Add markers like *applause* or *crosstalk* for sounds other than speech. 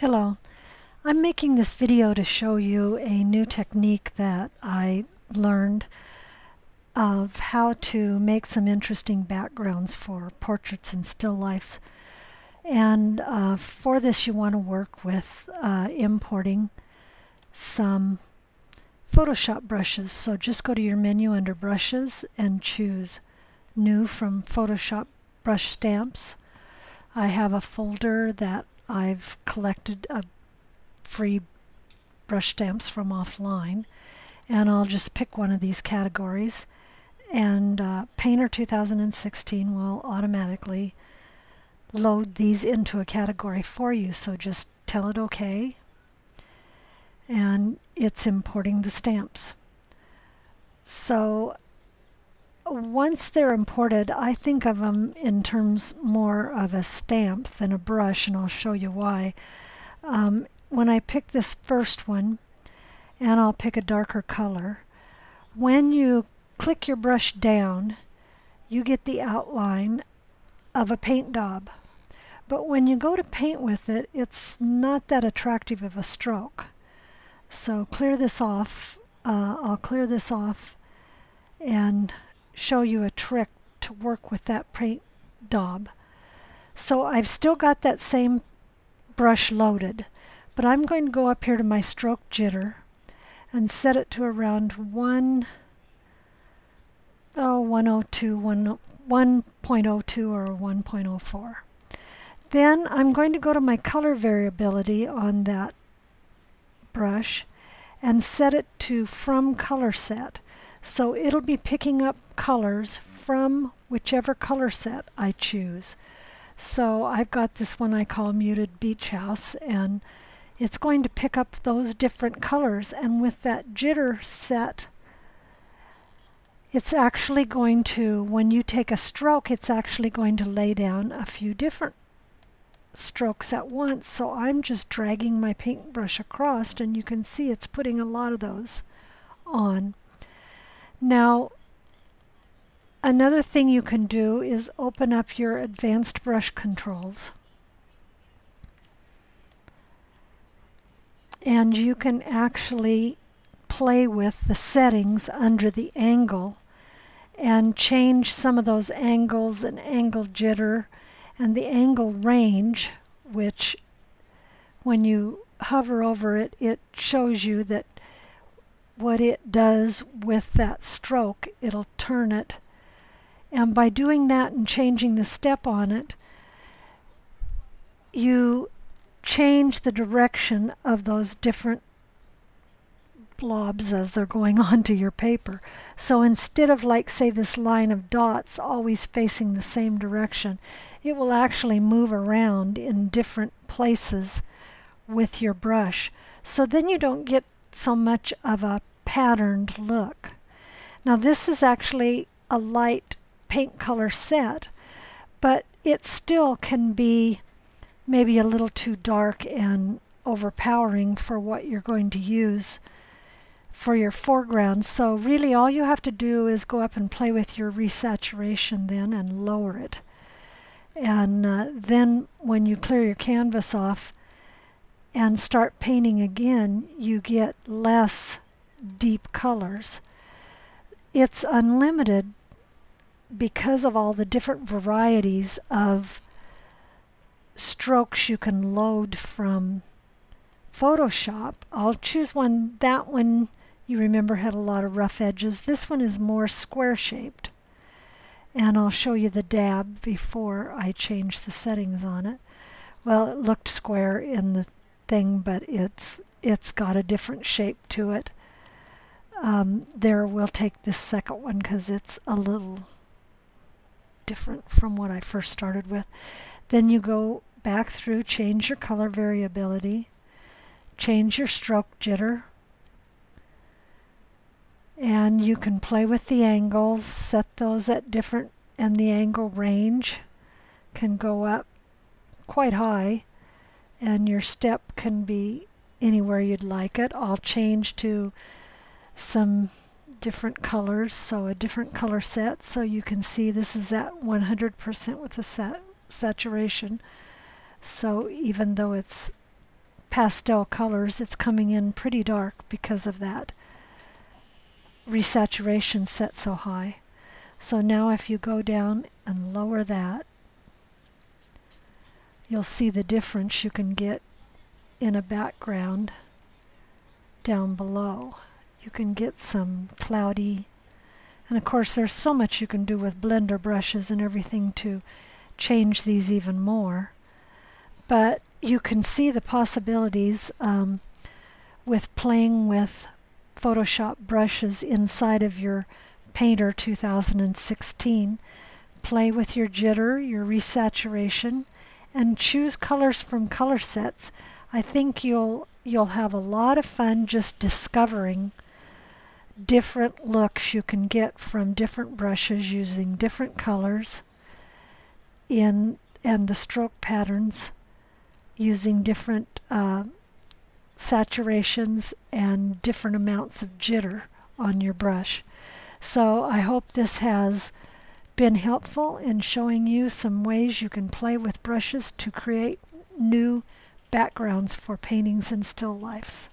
Hello. I'm making this video to show you a new technique that I learned of how to make some interesting backgrounds for portraits and still lifes. And uh, for this you want to work with uh, importing some Photoshop brushes. So just go to your menu under brushes and choose new from Photoshop brush stamps. I have a folder that I've collected uh, free brush stamps from offline and I'll just pick one of these categories and uh, Painter 2016 will automatically load these into a category for you so just tell it OK and it's importing the stamps. So once they're imported, I think of them in terms more of a stamp than a brush, and I'll show you why. Um, when I pick this first one, and I'll pick a darker color, when you click your brush down, you get the outline of a paint daub. But when you go to paint with it, it's not that attractive of a stroke. So clear this off. Uh, I'll clear this off and show you a trick to work with that paint daub. So I've still got that same brush loaded, but I'm going to go up here to my stroke jitter and set it to around 1, oh, 102, 1, 1.02 or 1.04. Then I'm going to go to my color variability on that brush and set it to from color set. So it'll be picking up colors from whichever color set I choose. So I've got this one I call Muted Beach House and it's going to pick up those different colors and with that jitter set it's actually going to, when you take a stroke, it's actually going to lay down a few different strokes at once. So I'm just dragging my paintbrush across and you can see it's putting a lot of those on. Now, another thing you can do is open up your advanced brush controls. And you can actually play with the settings under the angle and change some of those angles and angle jitter and the angle range, which when you hover over it, it shows you that what it does with that stroke. It'll turn it. And by doing that and changing the step on it, you change the direction of those different blobs as they're going *laughs* onto your paper. So instead of like say this line of dots always facing the same direction, it will actually move around in different places with your brush. So then you don't get so much of a patterned look. Now this is actually a light paint color set, but it still can be maybe a little too dark and overpowering for what you're going to use for your foreground. So really all you have to do is go up and play with your resaturation then and lower it. And uh, then when you clear your canvas off and start painting again, you get less deep colors. It's unlimited because of all the different varieties of strokes you can load from Photoshop. I'll choose one, that one you remember had a lot of rough edges. This one is more square shaped. And I'll show you the dab before I change the settings on it. Well, it looked square in the thing, but it's it's got a different shape to it um, there we'll take this second one because it's a little different from what I first started with. Then you go back through, change your color variability, change your stroke jitter, and you can play with the angles, set those at different, and the angle range can go up quite high, and your step can be anywhere you'd like it. I'll change to some different colors, so a different color set. So you can see this is at 100% with the sat saturation. So even though it's pastel colors, it's coming in pretty dark because of that resaturation set so high. So now if you go down and lower that, you'll see the difference you can get in a background down below. You can get some cloudy, and of course there's so much you can do with blender brushes and everything to change these even more. But you can see the possibilities um, with playing with Photoshop brushes inside of your Painter 2016. Play with your jitter, your resaturation, and choose colors from color sets. I think you'll you'll have a lot of fun just discovering different looks you can get from different brushes using different colors in and the stroke patterns using different uh, saturations and different amounts of jitter on your brush. So I hope this has been helpful in showing you some ways you can play with brushes to create new backgrounds for paintings and still lifes.